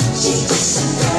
Jesus.